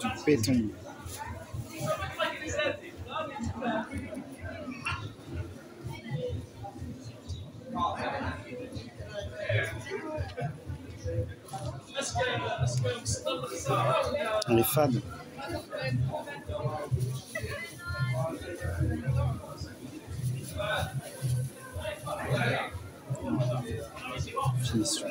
Du béton. Finition.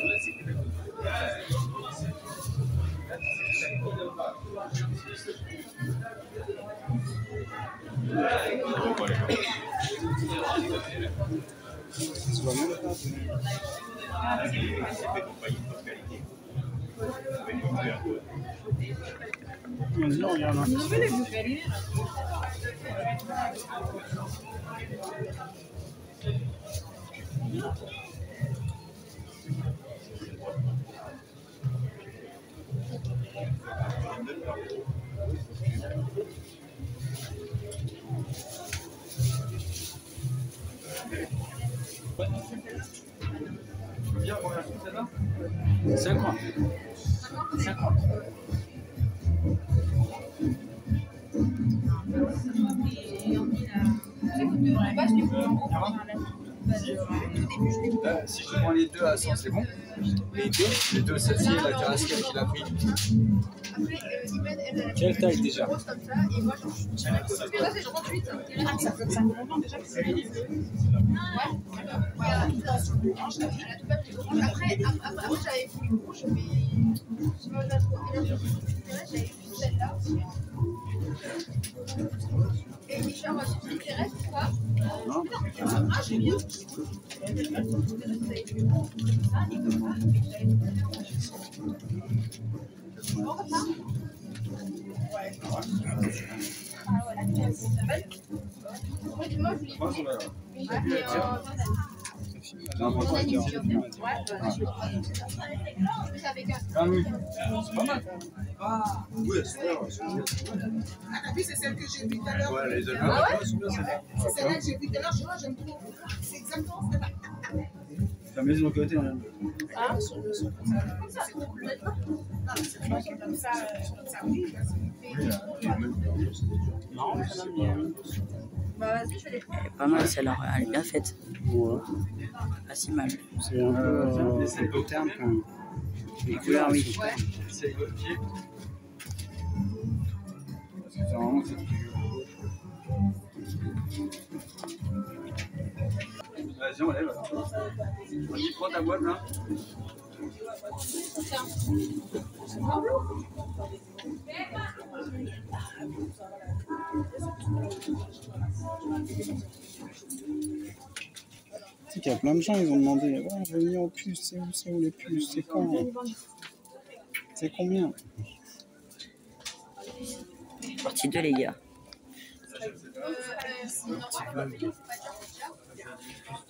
Même deux à 100, c'est bon Les deux Les deux, celle-ci et la carrasquelle qu'il a pris. Quelle taille déjà Après, après, j'avais pris une rouge, mais je me Et Richard ou pas Ah, j'ai bien. Moi, je voulais Moi, j'en ai un. mais euh, Non, franchement, il est Ah oui, c'est celle que j'ai vue tout à l'heure. Ah ouais? C'est celle-là que j'ai vue tout à l'heure. Je vois, j'aime trop. C'est exactement celle-là. La maison de côté. Ah, c'est. Ah, c'est comme ça. euh, comme ça, oui. Bah, vas-y, je vais les Elle est pas mal celle-là, elle est bien faite. Ouais. Pas si mal. C'est un peu euh, peu terne quand même. Les couleurs, oui. C'est le pied. Parce que c'est vraiment cette figure. Vas-y, on lève. Vas-y, prends ta boîte là. Qu'il y a plein de gens, ils ont demandé Ouais, venir aux puces, c'est où, c'est où les puces, c'est quand? C'est combien? Partie 2, les gars.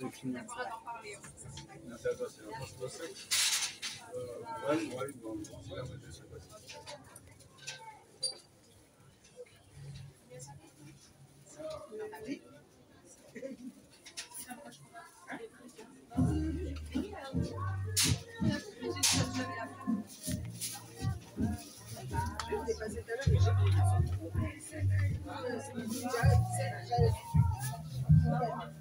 La loquette orange.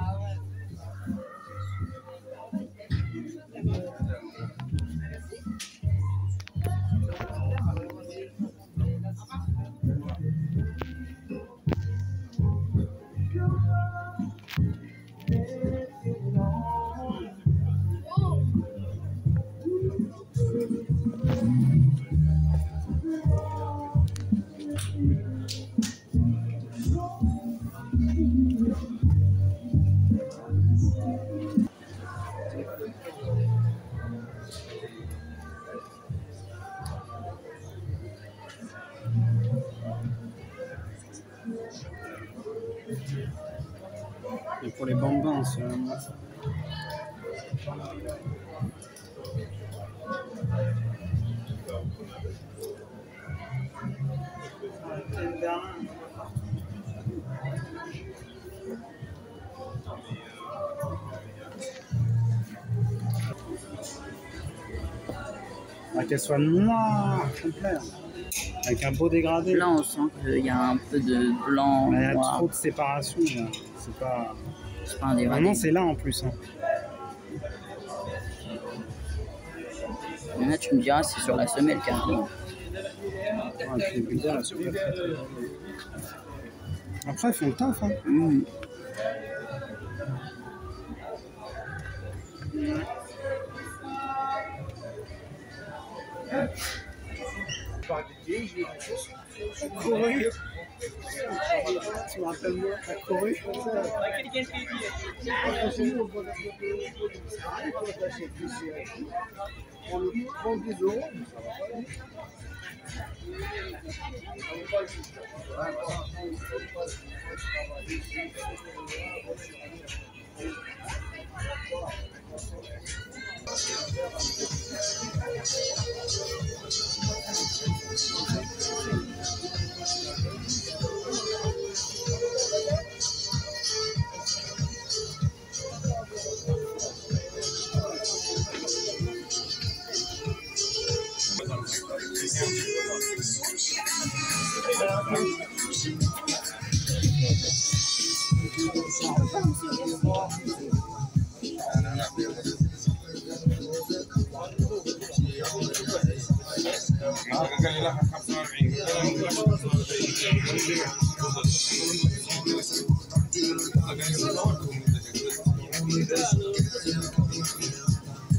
Qu'elle soit noire. Avec un beau dégradé. Là, on sent qu'il y a un peu de blanc, il y a noir. trop de séparation. C'est pas. C'est pas un dégradé. Vraiment, c'est là en plus. hein. Là, tu me diras, c'est sur la semelle carrément. Après, ils font le taf. Hein. Mmh. Couru. Tu me rappelles moi, t'as couru.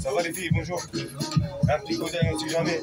Ça va les filles, bonjour. Un petit coup d'œil, on sait jamais.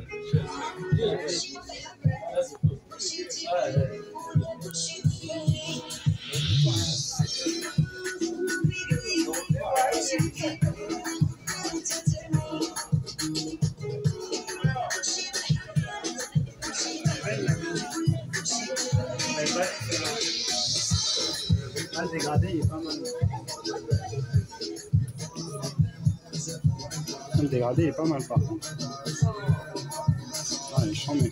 Le dégradé, est pas mal par contre. Ah, il est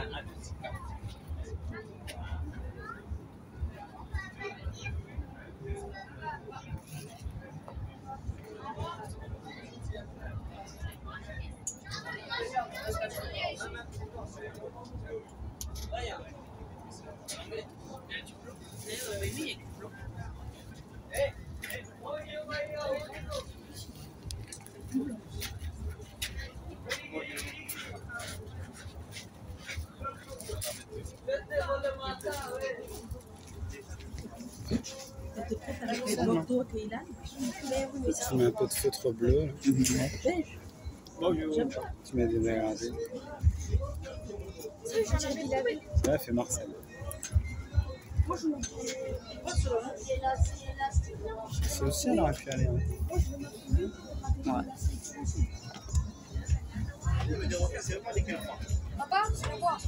de feutre bleu. Tu mets des dégradés. Ouais, fait Marcel. C'est aussi, elle aurait pu aller. hein. Ouais. Papa, je viens voir.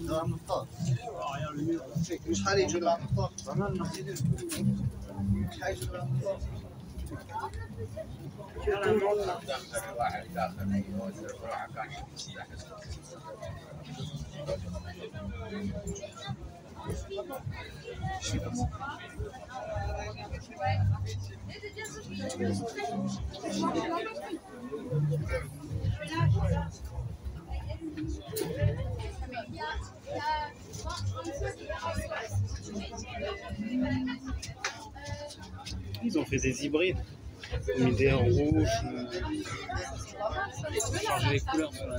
درهم نفطاط شحال يجي درهم نفطاط؟ شحال يجي درهم نفطاط؟ واحد داخل يوزر روحه كان Ils ont fait des hybrides. Ils ont mis des rouges. euh, changer les couleurs sur la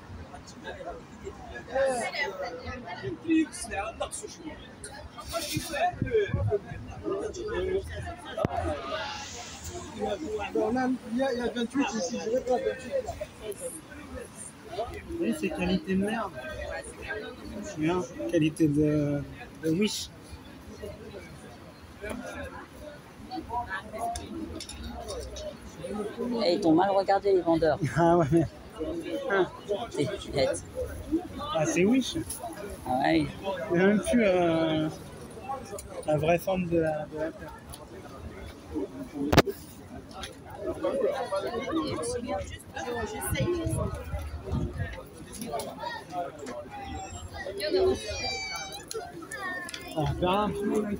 il y, a, il y a 28 ici, je vais pas 28 là. Oui, c'est qualité de merde. Vois, qualité de, de Wish. Et ils t'ont mal regardé, les vendeurs. Ah ouais, T'es bête. ah, c'est Wish. Ah ouais. Il n'y a même plus euh, la vraie forme de la, de la terre. Ah, regarde un peu, mec.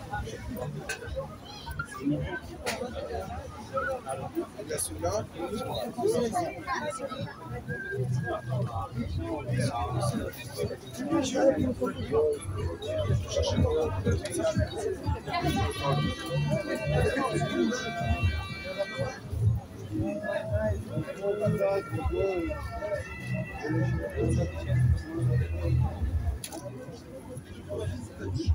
Il y a celui-là. atunci.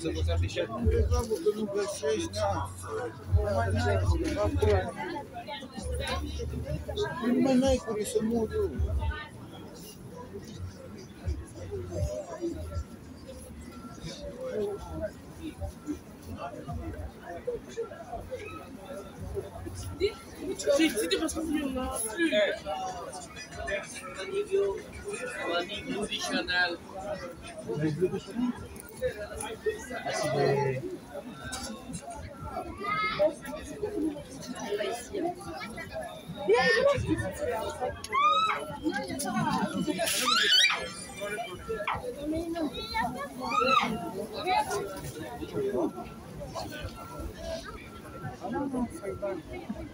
Să poți afișa. Bravo că nu găsești, da. Mai n-ai cum, mai n-ai cum să mor eu. Thank you. J'ai hésité parce qu'on n'en a plus. Thank you.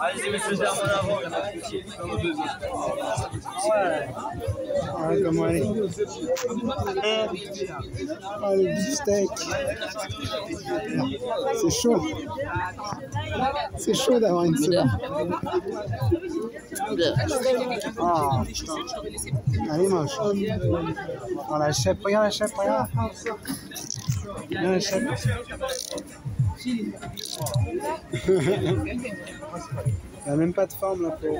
Allez-y, monsieur Derme en avant, il y en a pitié. Ah, comment est Ah, le beefsteak. C'est chaud. C'est chaud d'avoir une seconde. Ah. Allez, mange. Oh, la chèvre, regarde la chèvre, regarde. Regarde la chèvre. Elle a même pas de forme, la pauvre.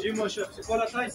Dis-moi, chef, c'est quoi la taille?